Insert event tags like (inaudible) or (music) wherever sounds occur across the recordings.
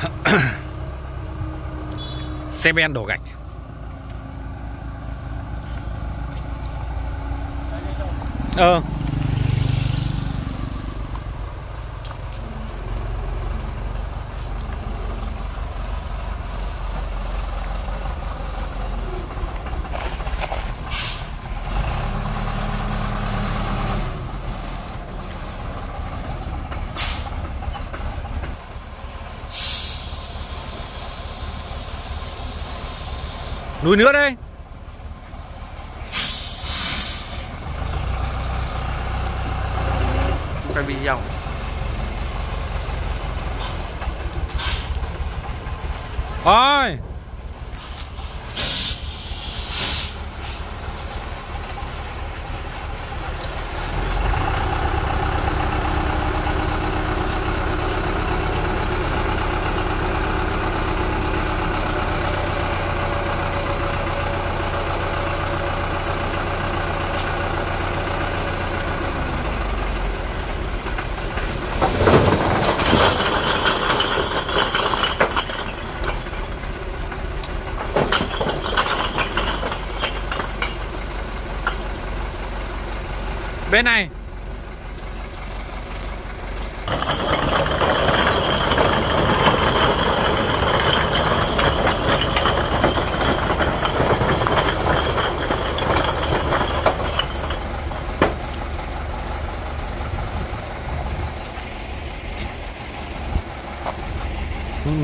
(coughs) xe ben đổ gạch. Ờ. Núi nữa đây. Quay video Rồi Bên này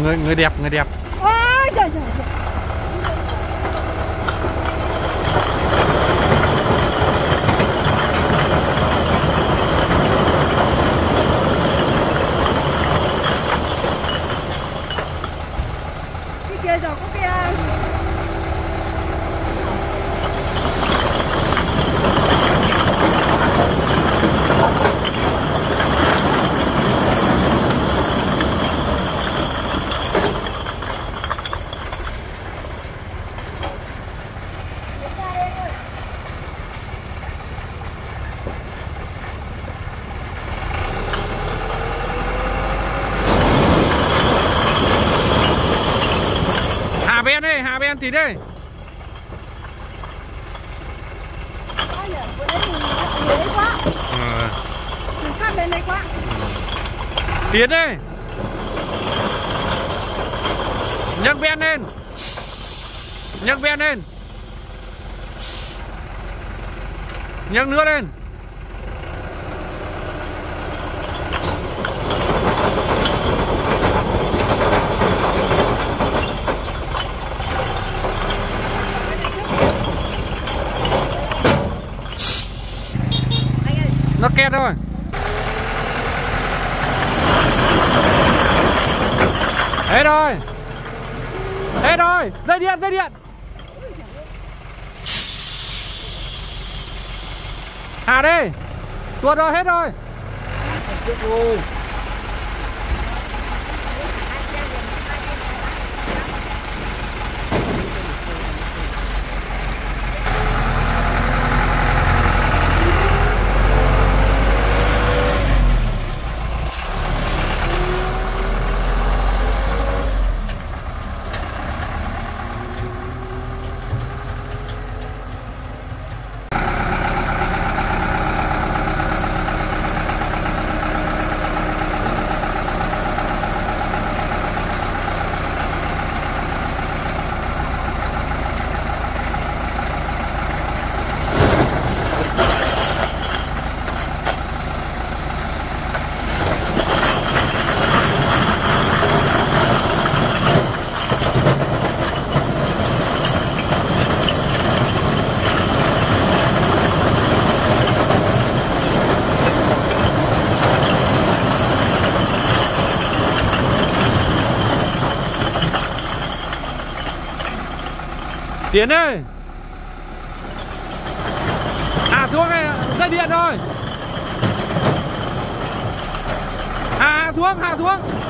người người đẹp người đẹp Ôi trời trời trời. Tí đây? Ờ. Ừ. Tiến đi, nhấc Ben lên. Nhấc Ben lên. Nhấc nữa lên. Nó kẹt rồi hết rồi. Hết rồi. Dây điện dây điện. Hà đi. Tuột rồi, hết rồi. Tiến ơi. Hạ xuống này dây điện rồi à, hạ xuống hạ xuống.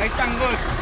Mấy tăng thôi